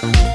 Thank